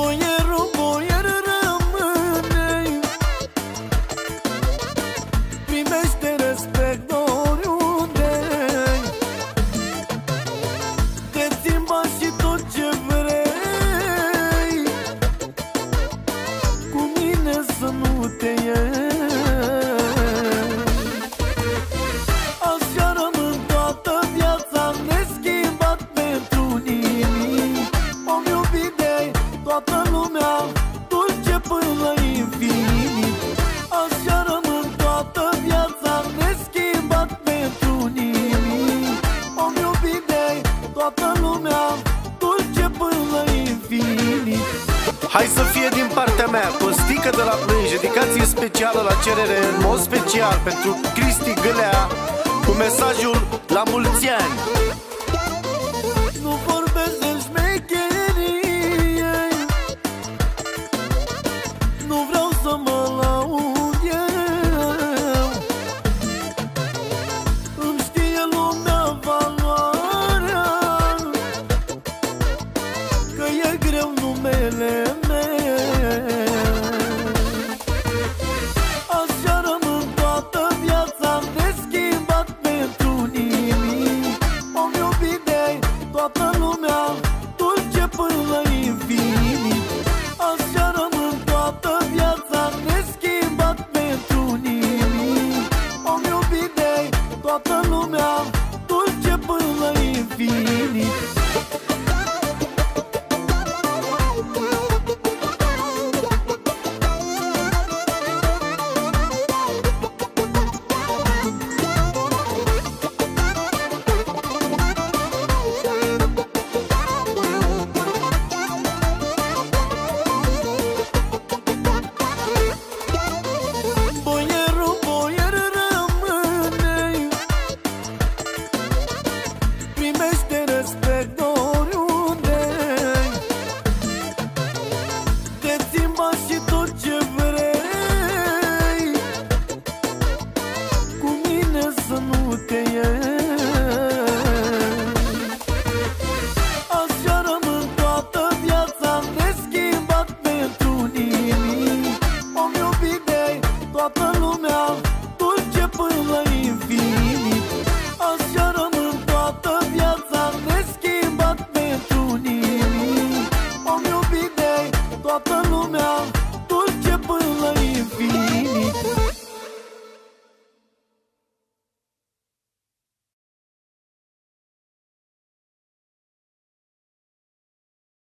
Boierul, boier rămâne. Primește respect oriunde. Te țin bani și tot ce vrei. Cu mine să nu te iei toată lumea Dulce până la infinit. Așa rămân toată viața Neschimbat pentru nimic. M-am iubit de toată lumea Dulce până la infinit. Hai să fie din partea mea Costică de la Plânj Dedicație specială la cerere În mod special pentru Cristi Gâlea Cu mesajul La mulți ani Dulce până